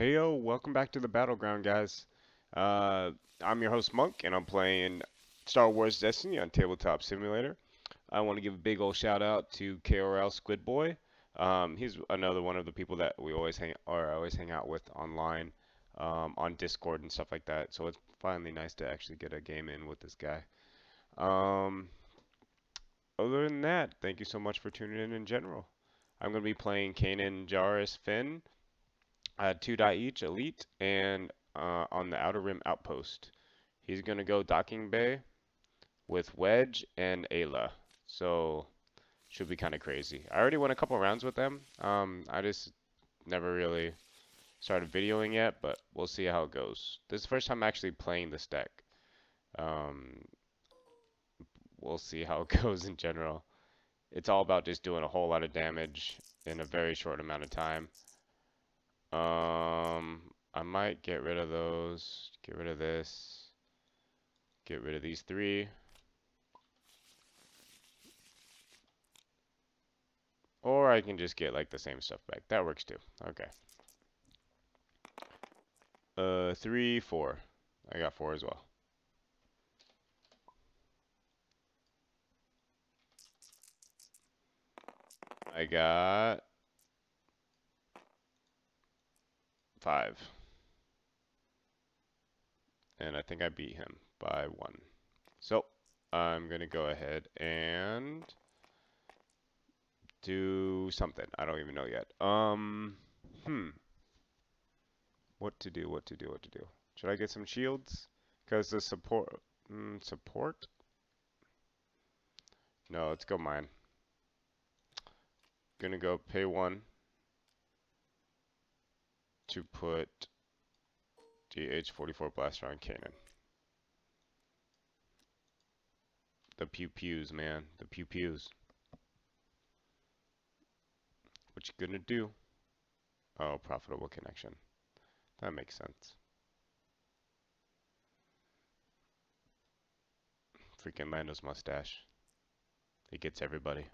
Hey yo, welcome back to the Battleground, guys. Uh, I'm your host Monk, and I'm playing Star Wars Destiny on Tabletop Simulator. I want to give a big old shout out to KRL Squid Boy. Um, he's another one of the people that we always hang or always hang out with online, um, on Discord and stuff like that. So it's finally nice to actually get a game in with this guy. Um, other than that, thank you so much for tuning in in general. I'm going to be playing Kanan Jarrus Finn, uh, two die each, elite, and uh, on the Outer Rim Outpost. He's going to go Docking Bay with Wedge and Aayla. So, should be kind of crazy. I already won a couple rounds with them. Um, I just never really started videoing yet, but we'll see how it goes. This is the first time actually playing this deck. Um, we'll see how it goes in general. It's all about just doing a whole lot of damage in a very short amount of time. Um, I might get rid of those, get rid of this, get rid of these three. Or I can just get like the same stuff back. That works too. Okay. Uh, three, four. I got four as well. I got five. And I think I beat him by one. So I'm going to go ahead and do something. I don't even know yet. Um, hmm. What to do, what to do, what to do. Should I get some shields? Because the support, mm, support? No, let's go mine. Gonna go pay one to put DH-44 blaster on Kanan. The pew pews, man. The pew pews. What you gonna do? Oh, profitable connection. That makes sense. Freaking Lando's mustache. It gets everybody.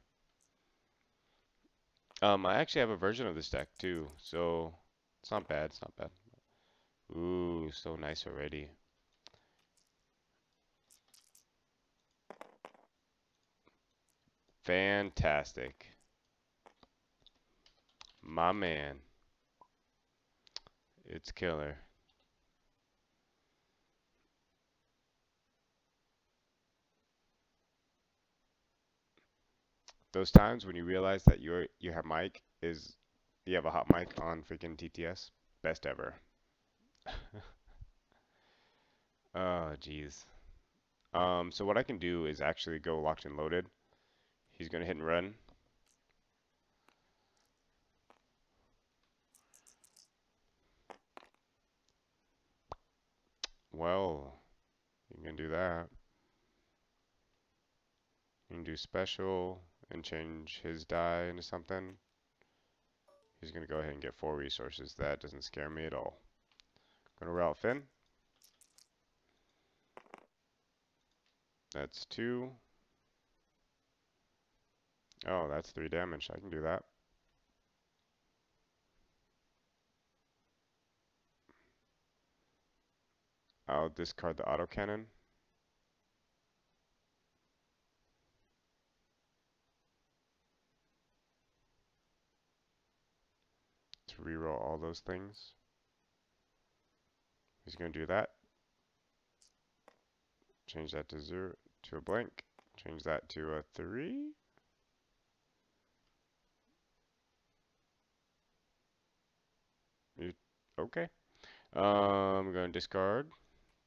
Um, I actually have a version of this deck too, so it's not bad, it's not bad. Ooh, so nice already. Fantastic. My man. It's killer. Those times when you realize that your your mic is you have a hot mic on freaking TTS, best ever. oh jeez. Um, so what I can do is actually go locked and loaded. He's gonna hit and run. Well, you can do that. You can do special and change his die into something. He's going to go ahead and get four resources. That doesn't scare me at all. Going to route Finn. That's two. Oh, that's three damage. I can do that. I'll discard the autocannon. To reroll all those things. He's going to do that. Change that to zero to a blank. Change that to a three. Okay. Um, I'm going to discard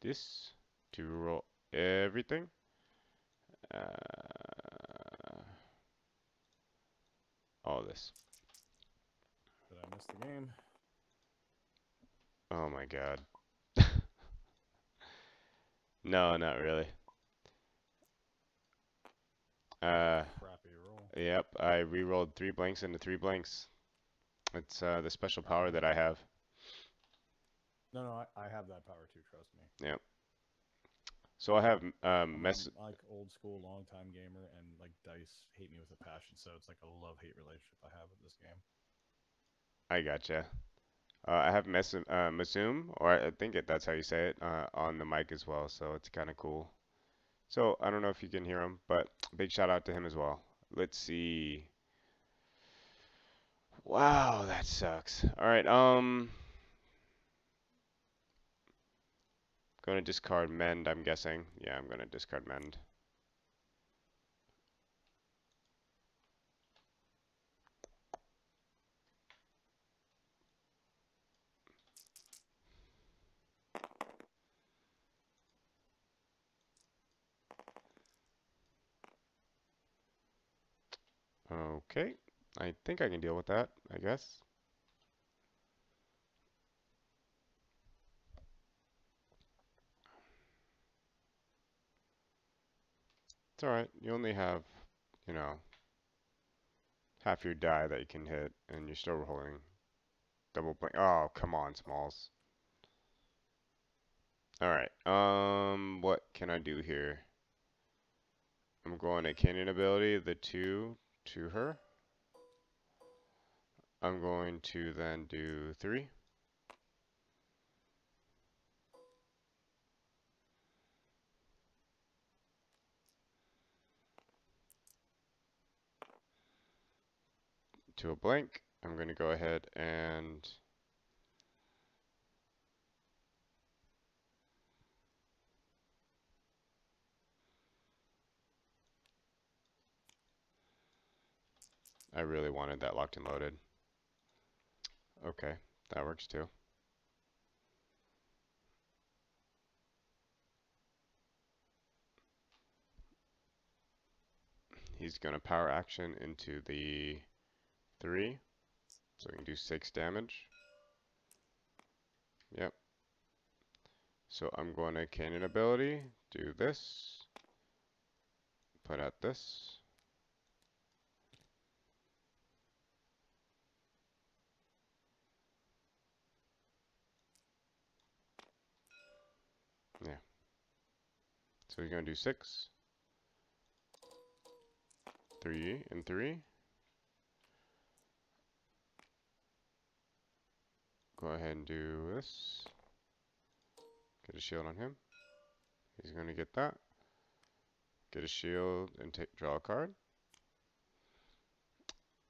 this to roll everything. Uh, all this. Did the game? Oh my god. no, not really. Uh, Crappy roll. yep, I re-rolled three blanks into three blanks. It's uh, the special power that I have. No, no, I, I have that power too. Trust me. Yep. So I have um, mess. I'm like old school, long time gamer, and like dice hate me with a passion. So it's like a love hate relationship I have with this game. I gotcha. Uh, I have Mes- uh, Mazoom, or I think it, that's how you say it, uh, on the mic as well, so it's kind of cool. So I don't know if you can hear him, but big shout out to him as well. Let's see. Wow, that sucks. All right, um, gonna discard mend, I'm guessing. Yeah, I'm gonna discard mend. Think I can deal with that, I guess. It's alright, you only have, you know, half your die that you can hit, and you're still holding double blink. Oh, come on, Smalls. Alright, um, what can I do here? I'm going to Kanan ability, the two to her. I'm going to then do three. to a blank. I'm going to go ahead and I really wanted that locked and loaded. Okay, that works too. He's going to power action into the 3. So we can do 6 damage. Yep. So I'm going to Kanan ability, do this, put out this. Yeah. So we're going to do 6, 3, and 3. Go ahead and do this. Get a shield on him. He's going to get that. Get a shield and take draw a card.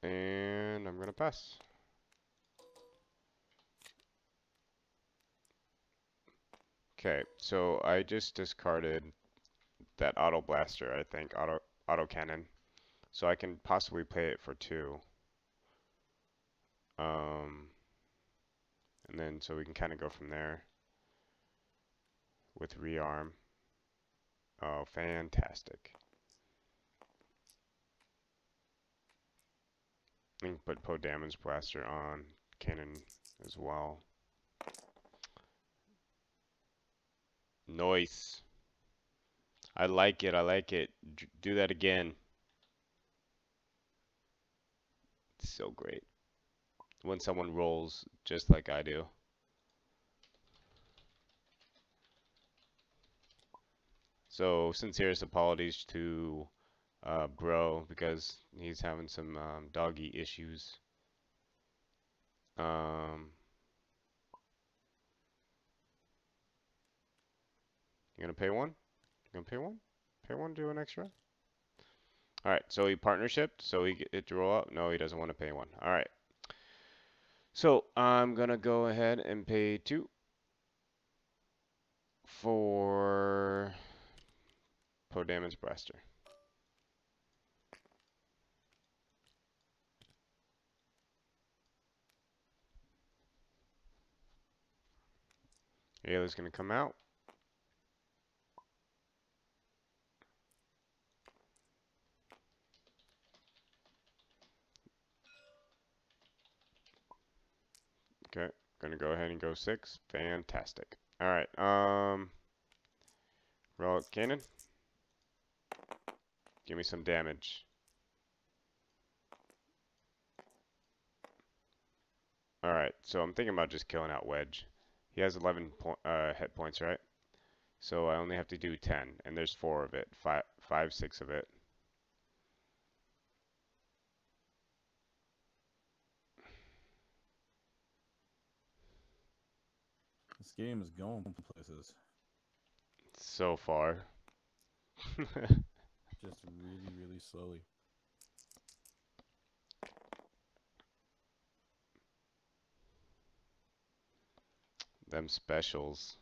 And I'm going to pass. Okay, so I just discarded that auto blaster, I think, auto auto cannon. So I can possibly play it for two. Um, and then so we can kind of go from there with rearm. Oh, fantastic. And put Poe Dameron's Blaster on Kanan as well. Noise. I like it. I like it. Do that again. It's so great. When someone rolls just like I do. So sincerest apologies to uh, Bro because he's having some um, doggy issues. Um, You gonna pay one? Gonna pay one? Pay one, do an extra? Alright, so he partnership, so he get to roll up. No, he doesn't want to pay one. Alright. So I'm gonna go ahead and pay two for Poe Dameron's Blaster. Aayla's gonna come out. Okay, gonna go ahead and go six. Fantastic. All right. Um, roll cannon. Give me some damage. All right. So I'm thinking about just killing out Wedge. He has 11 po uh, hit points, right? So I only have to do 10, and there's four of it, five, five, six of it. This game is going places. So far. Just really, really slowly. Them specials.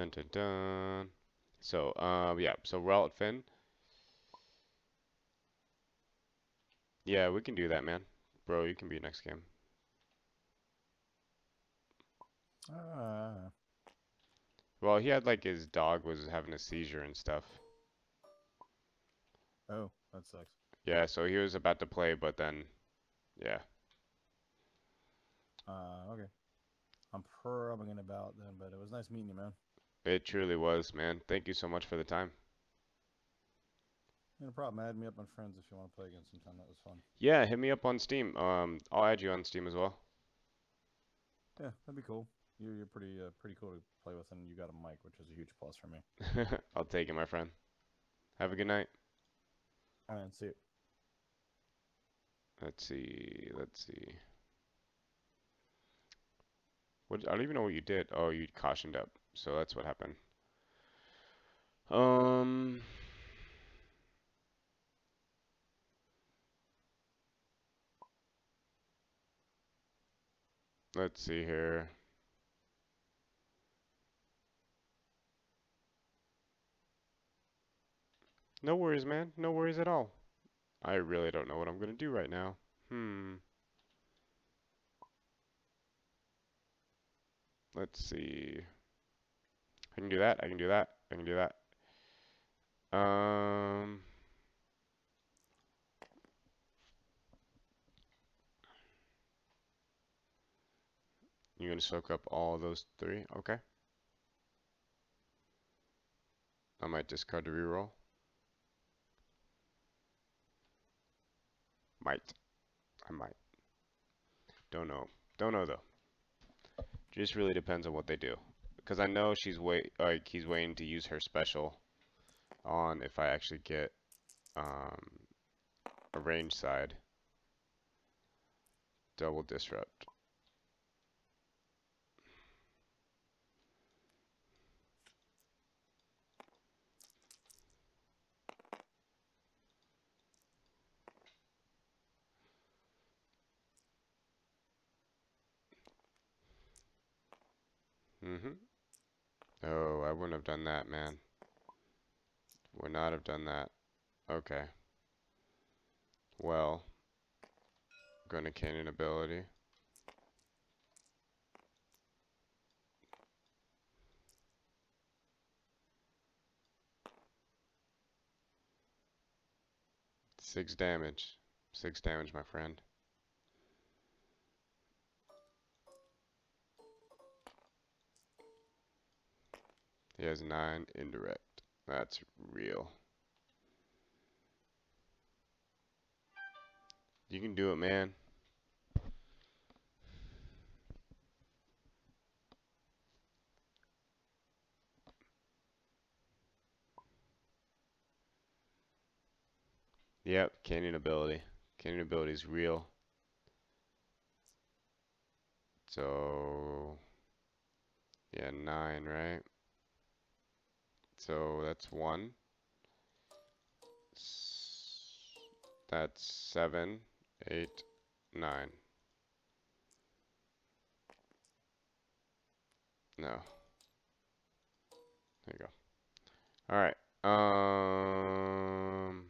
Dun dun dun. So, um, yeah, so Rowlet Finn. Yeah, we can do that, man. Bro, you can be next game. Ah. Well, he had like his dog was having a seizure and stuff. Oh, that sucks. Yeah, so he was about to play, but then, yeah. Uh, okay. I'm probably gonna about then, but it was nice meeting you, man. It truly was, man. Thank you so much for the time. No problem. Add me up on friends if you want to play again sometime. That was fun. Yeah, hit me up on Steam. Um, I'll add you on Steam as well. Yeah, that'd be cool. You're you're pretty uh, pretty cool to play with, and you got a mic, which is a huge plus for me. I'll take it, my friend. Have a good night. All right, see you. Let's see. Let's see. What? I don't even know what you did. Oh, you cautioned up. So that's what happened. Um. Let's see here. No worries, man. No worries at all. I really don't know what I'm gonna do right now. Hmm. Let's see. I can do that. I can do that. I can do that. Um. You're gonna soak up all those three? Okay. I might discard the reroll. Might. I might. Don't know. Don't know though. Just really depends on what they do. Because I know she's wait like he's waiting to use her special on if I actually get um, a range side. Double disrupt. Mm-hmm. Oh, I wouldn't have done that, man. Would not have done that. Okay. Well, gonna Kanan ability. Six damage. Six damage, my friend. He has nine indirect. That's real. You can do it, man. Yep, Kanan ability. Kanan ability is real. So, yeah, nine, right? So that's one. S that's seven, eight, nine. No. There you go. All right. Um.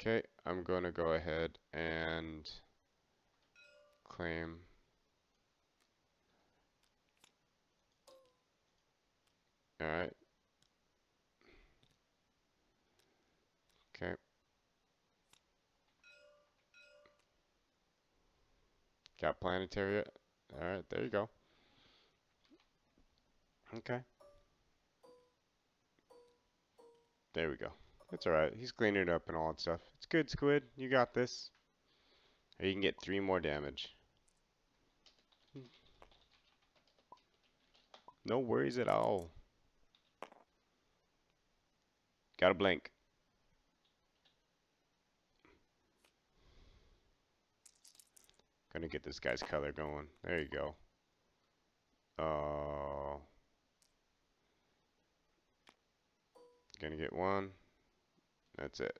Okay, I'm going to go ahead and claim All right. Okay. Got planetary. All right, there you go. Okay. There we go. It's all right. He's cleaning it up and all that stuff. It's good, Squid. You got this. Or you can get three more damage. No worries at all. Got a blink. Gonna get this guy's color going. There you go. Oh. Gonna get one. That's it.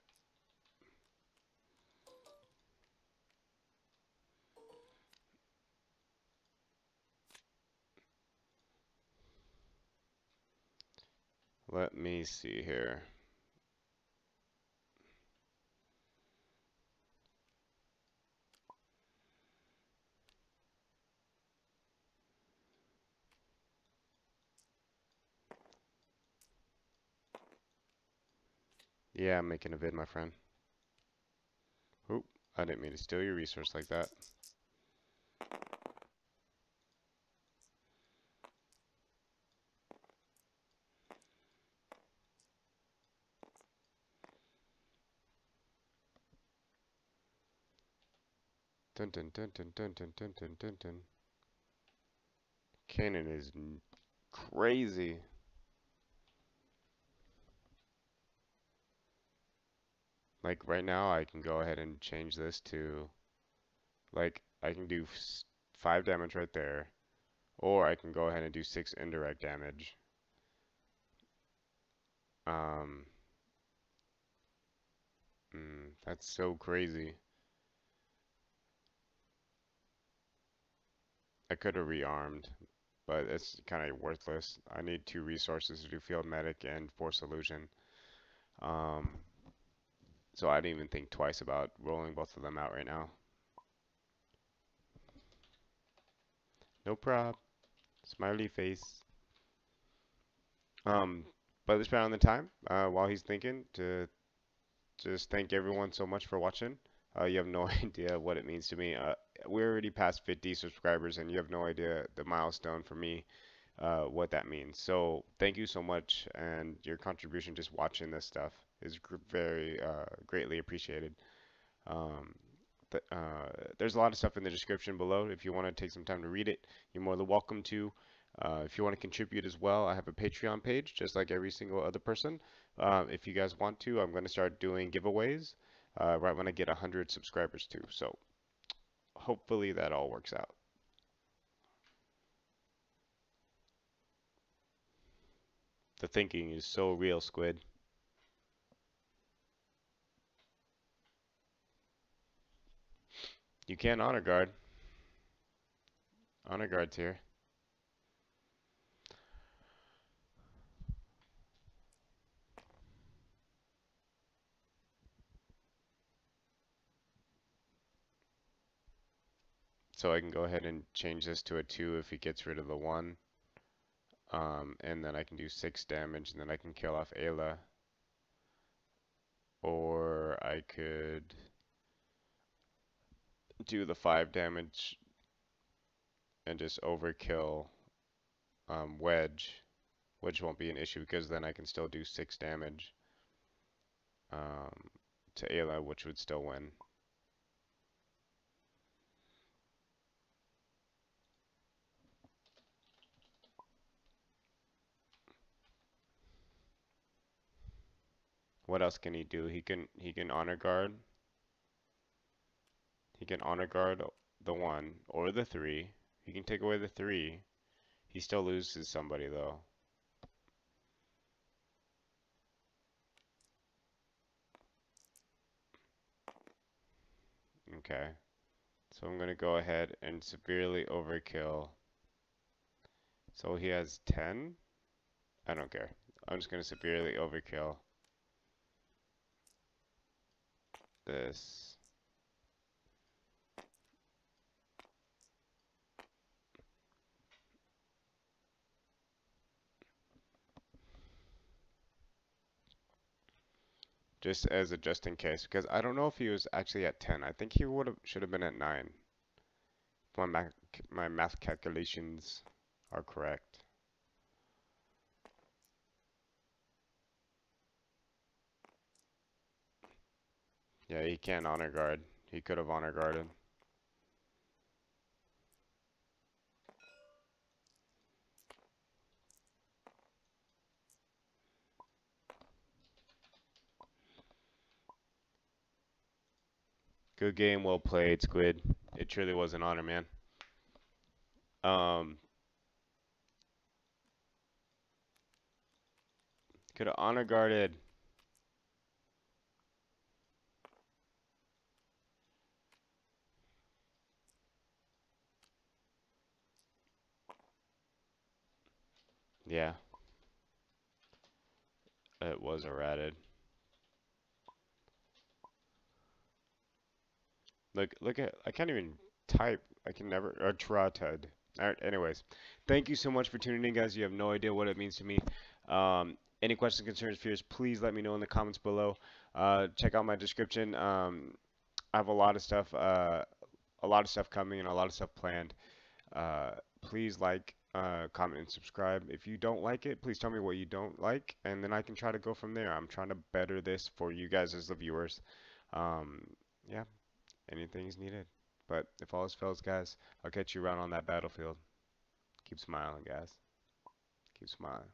Let me see here. Yeah, I'm making a vid, my friend. Oop, I didn't mean to steal your resource like that. Dun dun dun dun dun dun dun dun dun dun. Cannon is crazy. Like right now, I can go ahead and change this to, like, I can do five damage right there, or I can go ahead and do six indirect damage. Um, mm, that's so crazy. I could have rearmed, but it's kind of worthless. I need two resources to do field medic and force illusion. Um, so I didn't even think twice about rolling both of them out right now. No prob. Smiley face. Um, but let's on the time uh, while he's thinking to just thank everyone so much for watching. Uh, you have no idea what it means to me. Uh, we're already past 50 subscribers, and you have no idea the milestone for me, uh, what that means. So thank you so much, and your contribution just watching this stuff is very uh, greatly appreciated. Um, th uh, there's a lot of stuff in the description below. If you want to take some time to read it, you're more than welcome to. Uh, if you want to contribute as well, I have a Patreon page, just like every single other person. Uh, if you guys want to, I'm going to start doing giveaways uh, right when I get 100 subscribers too. So hopefully that all works out. The thinking is so real, Squid. You can honor guard. Honor guard's here. So I can go ahead and change this to a 2 if he gets rid of the 1. Um, and then I can do 6 damage and then I can kill off Aayla. Or I could do the 5 damage and just overkill um, Wedge, which won't be an issue because then I can still do 6 damage um, to Aayla, which would still win. What else can he do? He can he can honor guard. He can honor guard the one or the three. He can take away the three. He still loses somebody though. Okay. So I'm going to go ahead and severely overkill. So he has 10. I don't care. I'm just going to severely overkill this. Just as a just in case because I don't know if he was actually at 10 I think he would have should have been at 9 if my math, my math calculations are correct. Yeah he can't honor guard. He could have honor guarded Good game, well played, Squid. It truly was an honor, man. Um, could have honor guarded. Yeah. It was a Look, look at, I can't even type. I can never, or trotted. Alright, anyways. Thank you so much for tuning in, guys. You have no idea what it means to me. Um, any questions, concerns, fears, please let me know in the comments below. Uh, check out my description. Um, I have a lot of stuff, uh, a lot of stuff coming and a lot of stuff planned. Uh, please like, uh, comment, and subscribe. If you don't like it, please tell me what you don't like, and then I can try to go from there. I'm trying to better this for you guys as the viewers. Um, yeah, anything is needed. But if all else fails, guys, I'll catch you around on that battlefield. Keep smiling, guys. Keep smiling.